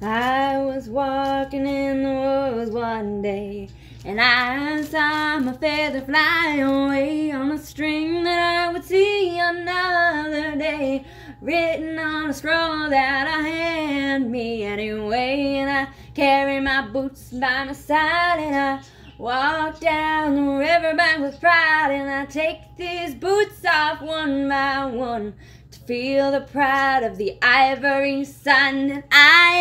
I was walking in the woods one day, and I saw my feather fly away on a string that I would see another day, written on a scroll that I hand me anyway. And I carry my boots by my side, and I walk down the riverbank with pride, and I take these boots off one by one to feel the pride of the ivory sun. I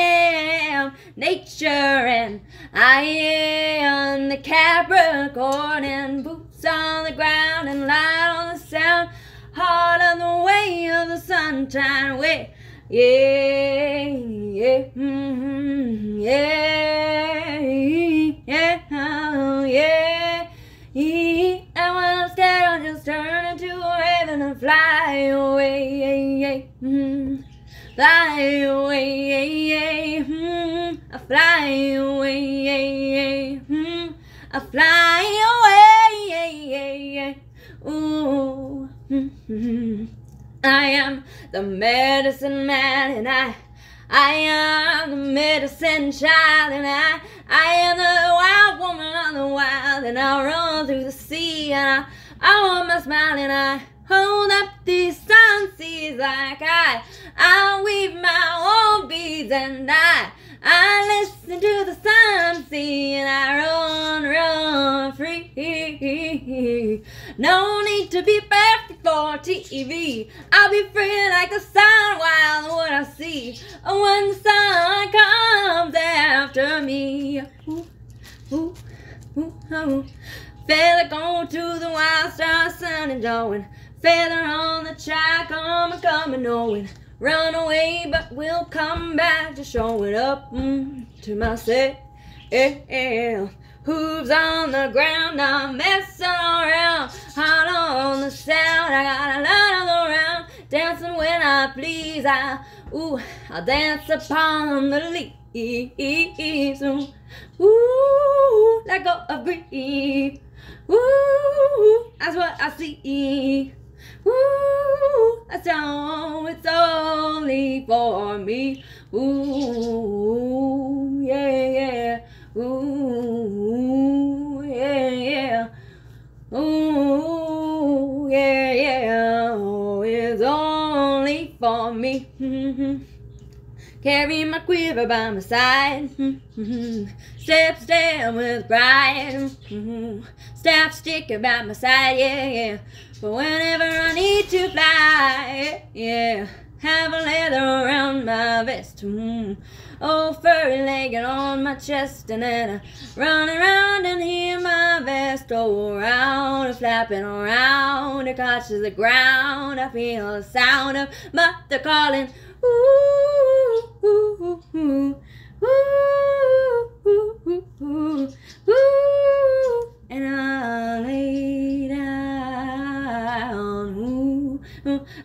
am nature, and I am the Capricorn, and boots on the ground, and light on the sound, heart on the way of the sunshine way. Yeah, yeah, mm-hmm, yeah, yeah, oh, yeah, yeah. And when I'm scared, I'll just turn into a raven and fly away. Fly away. Mm, I fly away. Mm, I fly away. Ooh. Mm-hmm. I am the medicine man and I I am the medicine child and I I am the wild woman on the wild and I run through the sea and I I want my smile and I hold up these sun seas like I I weave my own beads and I I listen to the sun sea and I run, run free. No need to be perfect for TV. I'll be free like the sun while what I see when the sun comes after me. Ooh, ooh, ooh, ooh. Feather going to the wild star sun and going. Feather on the track, I'm coming knowing. Run away, but we'll come back to show it up mm, to myself. Hooves on the ground, I'm messing around. Hot on the sound, I got a lot around. Dancing when I please, I, ooh, I'll dance upon the leaves. Ooh, let go of breeze. Ooh, that's what I see. Ooh, that's all, it's only for me. Ooh, yeah, yeah. Ooh, yeah, yeah. Ooh, yeah, yeah. Oh, it's only for me. Carry my quiver by my side. Step, step with pride. Staff sticker by my side, yeah, yeah. For whenever I need to fly, yeah. Have a leather around my vest. Mm. Oh, furry legged on my chest, and then I run around and hear my vest go around, flapping around. It touches the ground. I feel the sound of mother calling. Ooh,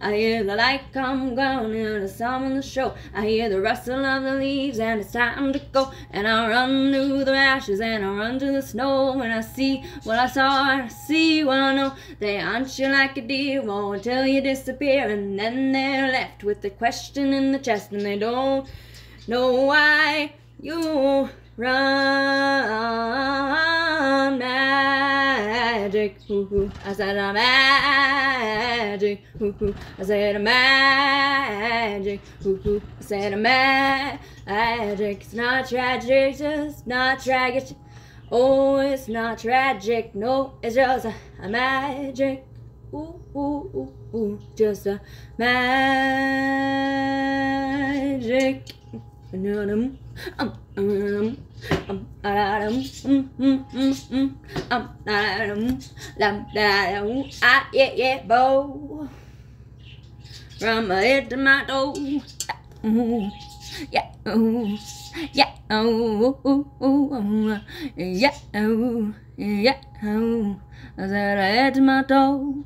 I hear the light come going and the sun on the show. I hear the rustle of the leaves and it's time to go. And I run through the ashes and I run to the snow. And I see what I saw and I see what I know. They hunt you like a deer oh, until you disappear. And then they're left with the question in the chest and they don't know why you run magic. Ooh, ooh. I said a magic. Ooh, ooh. I said a magic. Ooh, ooh. I said a ma- magic. It's not tragic, just not tragic. Oh, it's not tragic. No, it's just a, a magic. Ooh, ooh, ooh, ooh, just a magic. Um, um, um, um, um, um, um, um, dum da dum ah, yeah yeah bo from my head to my toe. Yeah oh yeah oh yeah, oh yeah oh. Yeah oh I said I had my toe.